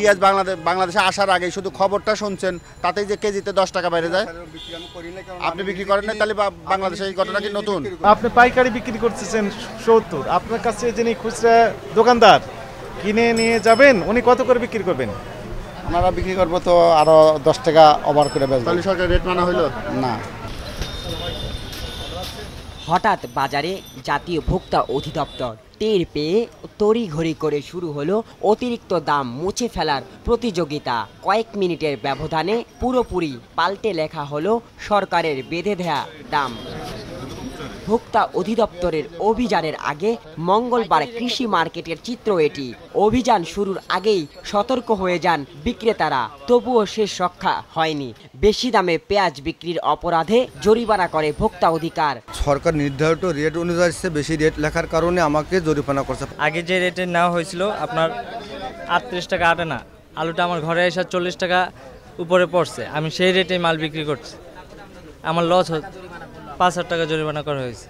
পেঁয়াজ বাংলাদেশ বাংলাদেশে আসার আগে শুধু খবরটা শুনছেন তাতেই যে কেজিতে দশ টাকা বাইরে যায়। আপনি বিক্রি করেন না তাহলে বা- বাংলাদেশে এই ঘটনা কি নতুন? আপনি পাইকারি বিক্রি করতেছেন সত্তর। আপনার কাছে যিনি খুচরা দোকানদার কিনে নিয়ে যাবেন উনি কত করে বিক্রি করবেন? আমরা বিক্রি করব তো আরও দশ টাকা ওভার করে বেচবো। তাহলে সরকার রেট মানা হইল? না। হঠাৎ বাজারে জাতীয় ভোক্তা অধিদপ্তর টের পেয়ে তড়িঘড়ি করে শুরু হলো অতিরিক্ত দাম মুছে ফেলার প্রতিযোগিতা। কয়েক মিনিটের ব্যবধানে পুরোপুরি পাল্টে লেখা হলো সরকারের বেঁধে দেয়া দাম। ভোক্তা অধিদপ্তরের অভিযানের আগে মঙ্গলবার কৃষি মার্কেটের চিত্র এটি। অভিযান শুরুর আগেই সতর্ক হয়ে যান বিক্রেতারা। তবুও শেষ রক্ষা হয়নি। বেশি দামে পেঁয়াজ বিক্রির অপরাধে জরিমানা করে ভোক্তা অধিকার। সরকার নির্ধারিত রেট অনুযায়ী বেশি রেট লেখার কারণে আমাকে জরিমানা করছে। আগে যে রেটে নেওয়া হয়েছিল আপনার আটত্রিশ টাকা আটে না। আলুটা আমার ঘরে এসে চল্লিশ টাকা উপরে পড়ছে। আমি সেই রেটে মাল বিক্রি করছি। আমার লস পাঁচ হাজার টাকা জরিমানা করা হয়েছে।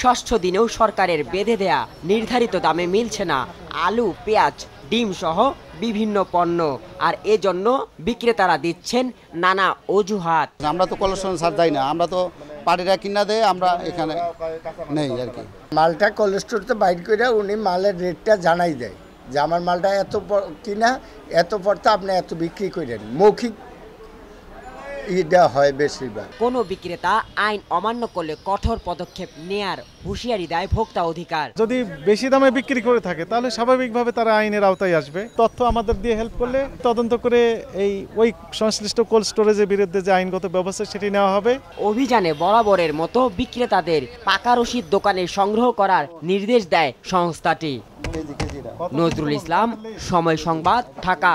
ষষ্ঠ দিনেও সরকারের বেঁধে দেয়া নির্ধারিত দামে মিলছে না আলু পেঁয়াজ ডিম সহ বিভিন্ন পণ্য। আর এজন্য বিক্রেতারা দিচ্ছেন নানা অজুহাত। আমরা তো কলেকশন সার যাই না আমরা তো পার্টিরা কিনা দেয় আমরা এখানে নেই আর কি। মালটা কোলেস্টোরতে বাইর করে উনি মালের রেটটা জানাই দেয়। যে আমার মালটা এত কিনা এত পড়তে আপনি এত বিক্রি করেন। মৌখিক ইটা হয় বেশিরভাগ। কোনো বিক্রেতা আইন অমান্য করলে কঠোর পদক্ষেপ নেয়ার হুঁশিয়ারি দেয় ভোক্তা অধিকার। যদি বেশি দামে বিক্রি করে থাকে তাহলে স্বাভাবিকভাবে তারা আইনের আওতায় আসবে। তথ্য আমাদের দিয়ে হেল্প করলে তদন্ত করে এই ওই সংশ্লিষ্ট কোল্ড স্টোরেজের বিরুদ্ধে যে আইনগত ব্যবস্থা সেটি নেওয়া হবে। অভিযানে বরাবরের মতো বিক্রেতাদের পাকা রশিদ দোকানে সংগ্রহ করার নির্দেশ দেয় সংস্থাটি। নজরুল ইসলাম সময় সংবাদ ঢাকা।